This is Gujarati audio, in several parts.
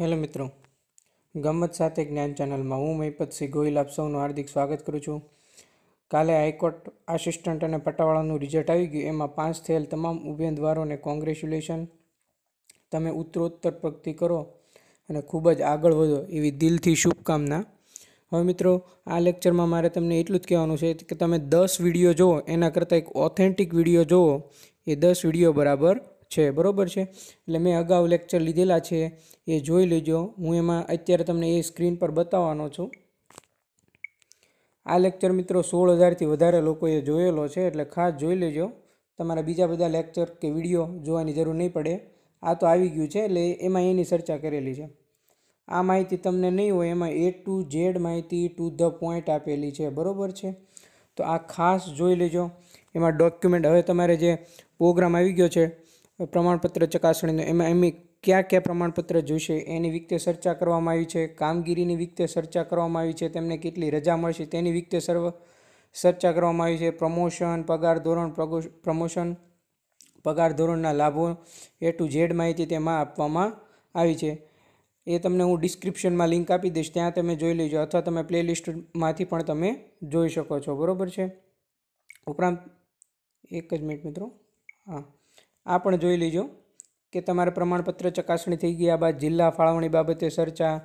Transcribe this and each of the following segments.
હેલો મિત્રો ગમત સાથે જ્ઞાન ચેનલમાં હું મહિપતસિંહ ગોહિલ આપ સૌનું હાર્દિક સ્વાગત કરું છું. કાલે હાઈકોર્ટ આસિસ્ટન્ટ અને પટ્ટાવાળાનું રિઝલ્ટ આવી ગયું, એમાં પાંચ થયેલ તમામ ઉમેદવારોને કોંગ્રેચ્યુલેશન. તમે ઉત્તરોત્તર પ્રગતિ કરો અને ખૂબ જ આગળ વધો એવી દિલથી શુભકામના. હવે મિત્રો, આ લેક્ચરમાં મારે તમને એટલું જ કહેવાનું છે કે તમે દસ વીડિયો જુઓ, એના કરતાં એક ઓથેન્ટિક વીડિયો જુઓ, એ દસ વીડિયો બરાબર છે, બરાબર છે? એટલે મેં અગાઉ લેક્ચર લીધેલા છે, એ જોઈ લેજો. હું એમાં અત્યારે તમને એ સ્ક્રીન પર બતાવવાનો છું. આ લેક્ચર મિત્રો સોળ હજારથી વધારે લોકોએ જોયેલો છે, એટલે ખાસ જોઈ લેજો. તમારા બીજા બધા લેક્ચર કે વીડિયો જોવાની જરૂર નહીં પડે. આ તો આવી ગયું છે, એટલે એમાં એની ચર્ચા કરેલી છે. આ માહિતી તમને નહીં હોય, એમાં એ ટુ ઝેડ માહિતી ટુ ધ પોઈન્ટ આપેલી છે, બરાબર છે? તો આ ખાસ જોઈ લેજો. એમાં ડોક્યુમેન્ટ હવે તમારે જે પ્રોગ્રામ આવી ગયો છે પ્રમાણપત્ર ચકાસણીનો, એમાં એમની કયા કયા પ્રમાણપત્ર જોઈશે એની વિગતે ચર્ચા કરવામાં આવી છે, કામગીરીની વિગતે ચર્ચા કરવામાં આવી છે, તેમને કેટલી રજા મળશે, તેની વિગતે સર્વ ચર્ચા કરવામાં આવી છે. પ્રમોશન, પગાર ધોરણ પ્રમોશન, પગાર ધોરણના લાભો એ ટુ ઝેડ માહિતી તેમાં આપવામાં આવી છે. એ તમને હું ડિસ્ક્રિપ્શનમાં લિંક આપી દઈશ, ત્યાં તમે જોઈ લેજો, અથવા તમે પ્લેલિસ્ટમાંથી પણ તમે જોઈ શકો છો. બરાબર છે? ઉપરાંત એક જ મિનિટ મિત્રો. હા. આ પણ જોઈ લેજો કે તમારે પ્રમાણપત્ર ચકાસણી થઈ ગયા બાદ જિલ્લા ફાળવણી બાબતે ચર્ચા,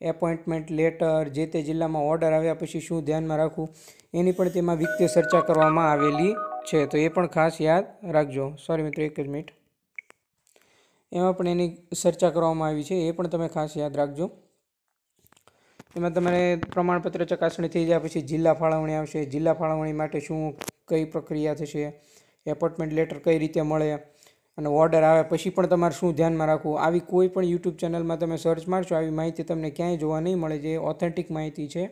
એપોઇન્ટમેન્ટ લેટર જે તે જિલ્લામાં ઓર્ડર આવ્યા પછી શું ધ્યાનમાં રાખવું, એની પણ તેમાં વિગતે ચર્ચા કરવામાં આવેલી છે. તો એ પણ ખાસ યાદ રાખજો. સોરી મિત્રો, એક જ મિનિટ. એમાં પણ એની ચર્ચા કરવામાં આવી છે. એ પણ તમે ખાસ યાદ રાખજો. એમાં તમારે પ્રમાણપત્ર ચકાસણી થઈ જાય પછી જિલ્લા ફાળવણી આવશે. જિલ્લા ફાળવણી માટે શું કઈ પ્રક્રિયા થશે? એપોઇન્ટમેન્ટ લેટર કઈ રીતે મળે? અને ઓર્ડર આવે પછી પણ તમારે શું ધ્યાનમાં રાખવું? આવી કોઈ પણ યુટ્યુબ ચેનલમાં તમે સર્ચ મારશો, આવી માહિતી તમને ક્યાંય જોવા નહીં મળે, જે ઓથેન્ટિક માહિતી છે.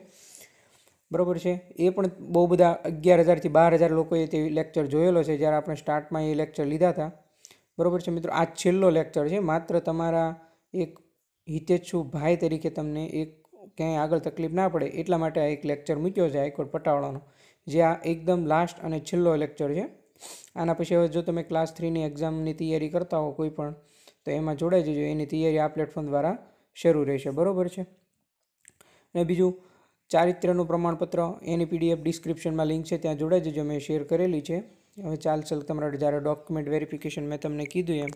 બરાબર છે? એ પણ બહુ બધા અગિયાર હજારથી બાર હજાર લોકોએ તે લેક્ચર જોયેલો છે, જ્યારે આપણે સ્ટાર્ટમાં એ લેક્ચર લીધા હતા. બરાબર છે મિત્રો? આ છેલ્લો લેક્ચર છે. માત્ર તમારા એક હિતેચ્છુ ભાઈ તરીકે તમને એક ક્યાંય આગળ તકલીફ ના પડે એટલા માટે આ એક લેક્ચર મૂક્યો છે, હાઈકોર્ટ પટાવાળાનો, જે આ એકદમ લાસ્ટ અને છેલ્લો લેક્ચર છે. આના પછી હવે જો તમે ક્લાસ થ્રીની એક્ઝામની તૈયારી કરતા હો કોઈ પણ, તો એમાં જોડાઈ જજો. એની તૈયારી આ પ્લેટફોર્મ દ્વારા શરૂ રહેશે. બરાબર છે? અને બીજું ચારિત્રનું પ્રમાણપત્ર, એની પીડીએફ ડિસ્ક્રિપ્શનમાં લિંક છે, ત્યાં જોડાઈ જજો. મેં શેર કરેલી છે. હવે ચાલ તમારા જ્યારે ડોક્યુમેન્ટ વેરિફિકેશન મેં તમને કીધું એમ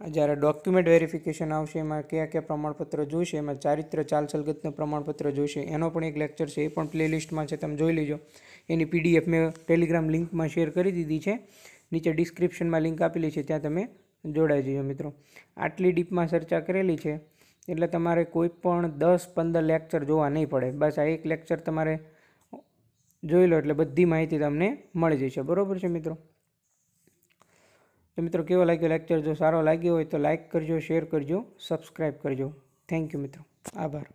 જ્યારે ડોક્યુમેન્ટ વેરિફિકેશન આવશે, એમાં કયા કયા પ્રમાણપત્ર જોઈશે, એમાં ચારિત્ર ચાલચલગતનું પ્રમાણપત્ર જોઈશે, એનો પણ એક લેક્ચર છે, એ પણ પ્લેલિસ્ટમાં છે, તમે જોઈ લેજો. એની પીડીએફ મેં ટેલિગ્રામ લિંકમાં શેર કરી દીધી છે. નીચે ડિસ્ક્રિપ્શનમાં લિંક આપેલી છે, ત્યાં તમે જોડાઈ જજો મિત્રો. આટલી ડીપમાં ચર્ચા કરેલી છે, એટલે તમારે કોઈ પણ દસ, પંદર લેક્ચર જોવા નહીં પડે. બસ આ એક લેક્ચર તમારે જોઈ લો, એટલે બધી માહિતી તમને મળી જશે. બરાબર છે મિત્રો? તો મિત્રો, કેવો લાગ્યો લેક્ચર જો સારો લાગ્યો હોય તો લાઇક કરજો શેર કરજો સબસ્ક્રાઈબ કરજો. થેન્ક યુ મિત્રો. આભાર.